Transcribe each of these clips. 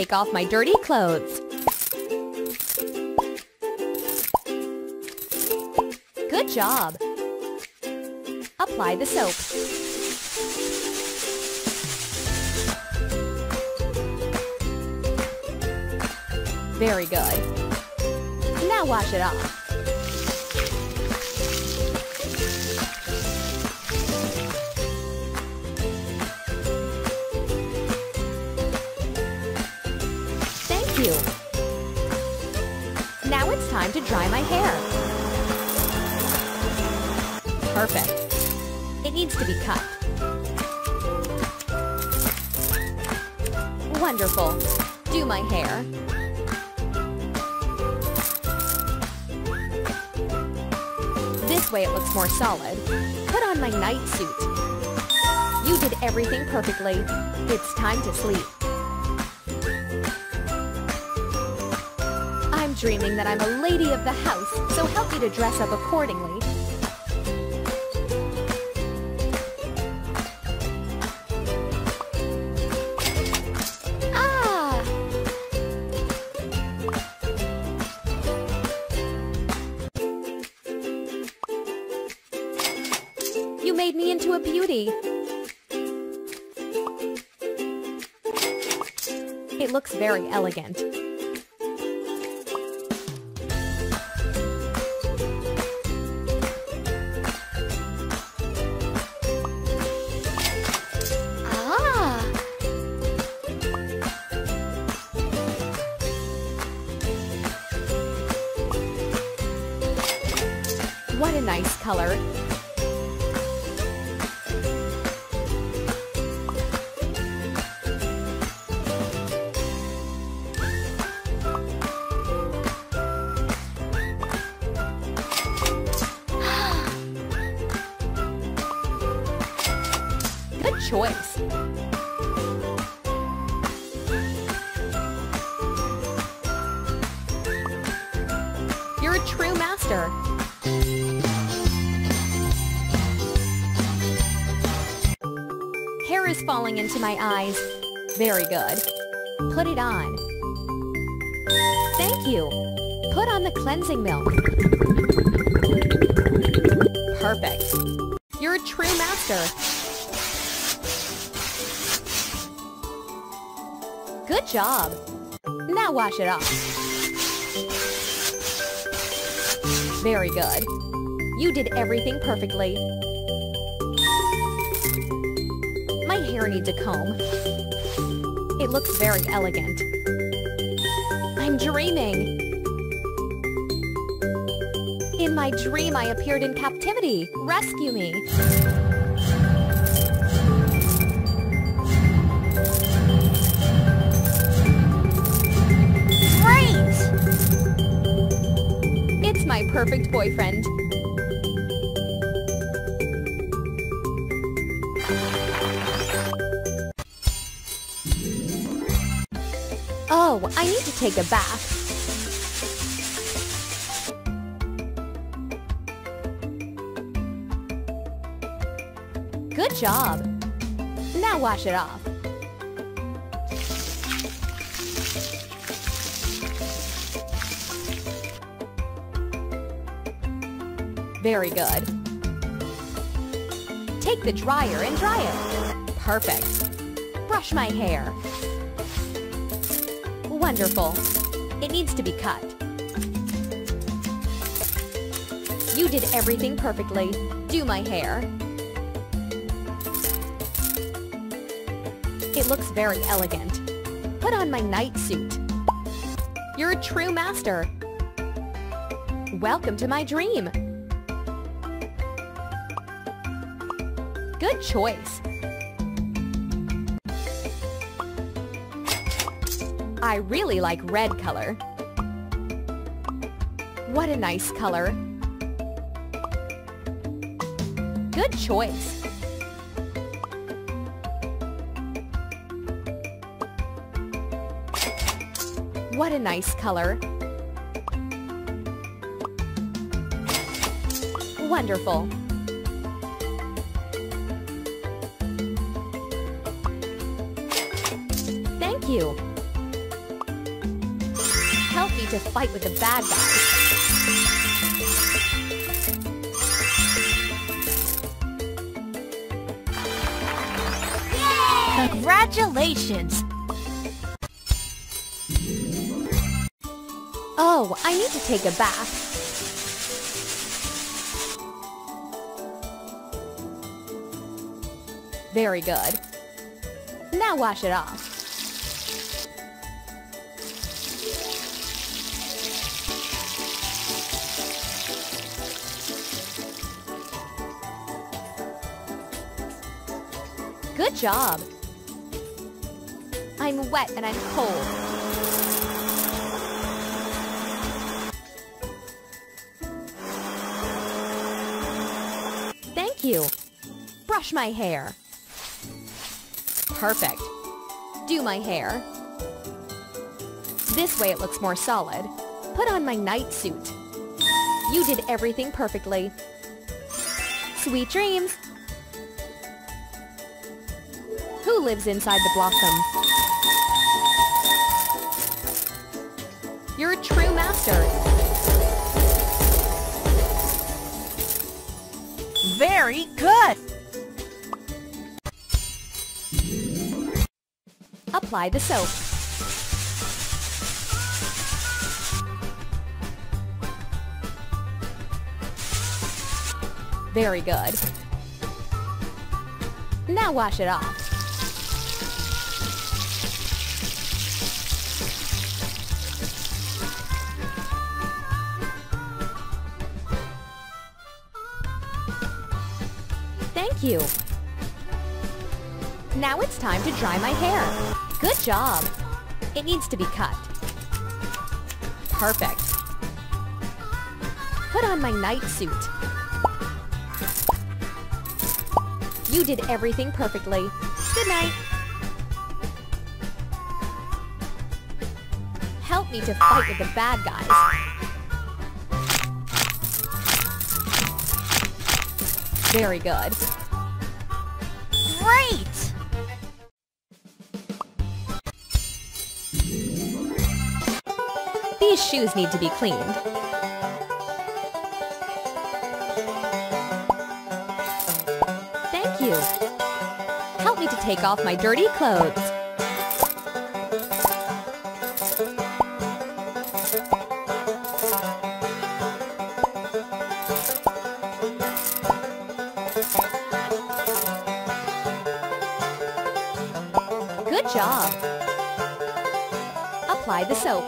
take off my dirty clothes. Good job. Apply the soap. Very good. Now wash it off. Dry my hair. Perfect. It needs to be cut. Wonderful. Do my hair. This way it looks more solid. Put on my night suit. You did everything perfectly. It's time to sleep. Dreaming that I'm a lady of the house, so help me to dress up accordingly. Ah! You made me into a beauty. It looks very elegant. Color. Good choice. You're a true master. Falling into my eyes. Very good. Put it on. Thank you. Put on the cleansing milk. Perfect. You're a true master. Good job. Now wash it off. Very good. You did everything perfectly. Hair needs a comb. It looks very elegant. I'm dreaming. In my dream, I appeared in captivity. Rescue me. Great! It's my perfect boyfriend. I need to take a bath. Good job. Now wash it off. Very good. Take the dryer and dry it. Perfect. Brush my hair. Wonderful. It needs to be cut. You did everything perfectly. Do my hair. It looks very elegant. Put on my night suit. You're a true master. Welcome to my dream. Good choice. I really like red color. What a nice color. Good choice. What a nice color. Wonderful. Thank you. To fight with the bad guys. Congratulations! Oh, I need to take a bath. Very good. Now wash it off. Good job. I'm wet and I'm cold. Thank you. Brush my hair. Perfect. Do my hair. This way it looks more solid. Put on my night suit. You did everything perfectly. Sweet dreams. Who lives inside the blossom? You're a true master. Very good! Apply the soap. Very good. Now wash it off. You. Now it's time to dry my hair. Good job. It needs to be cut. Perfect. Put on my night suit. You did everything perfectly. Good night. Help me to fight with the bad guys. Very good. Great! These shoes need to be cleaned. Thank you. Help me to take off my dirty clothes. Good job. Apply the soap.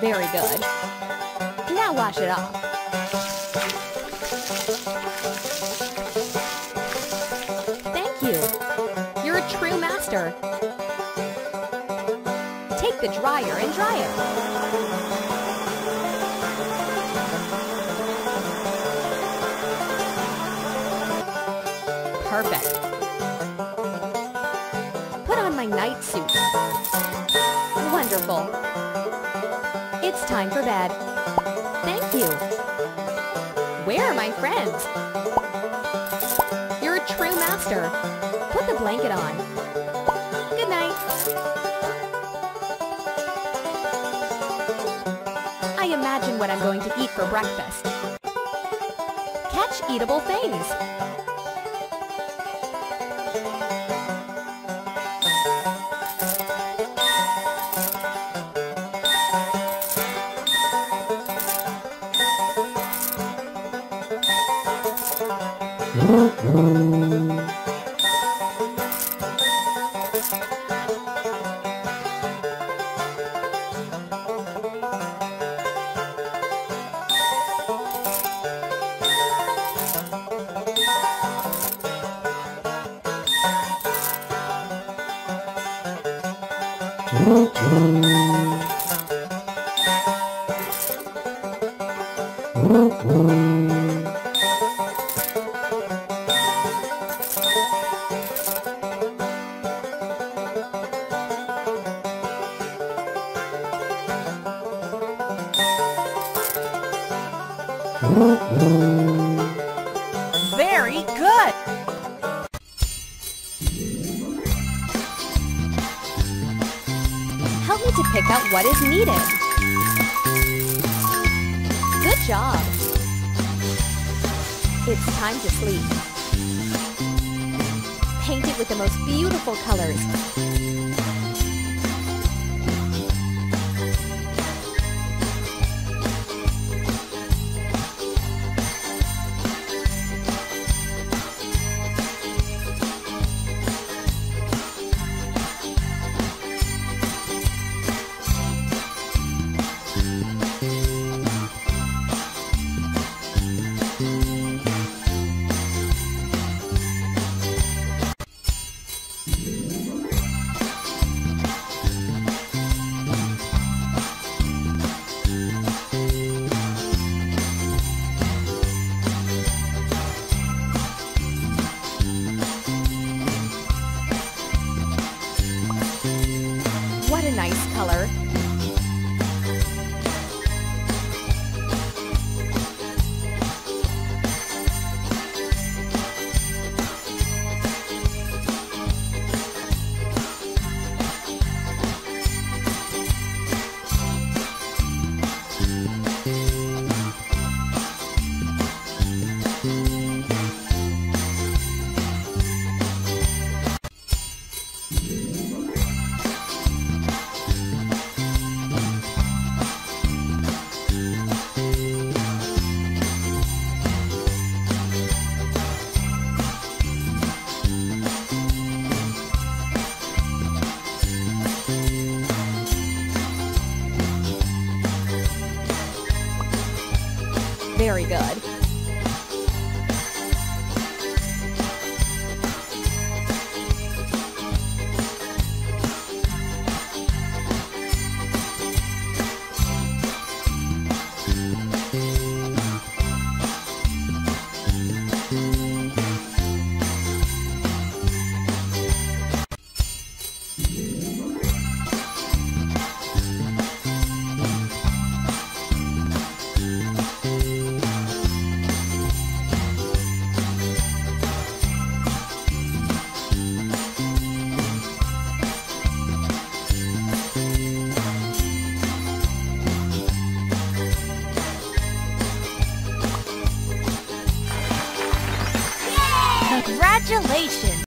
Very good. Now wash it off. Thank you. You're a true master. Take the dryer and dry it. Suit. Wonderful. It's time for bed. Thank you. Where are my friends? You're a true master. Put the blanket on. Good night. I imagine what I'm going to eat for breakfast. Catch eatable things. Mm-hmm. Very good! Help me to pick out what is needed. Good job! It's time to sleep. Paint it with the most beautiful colors.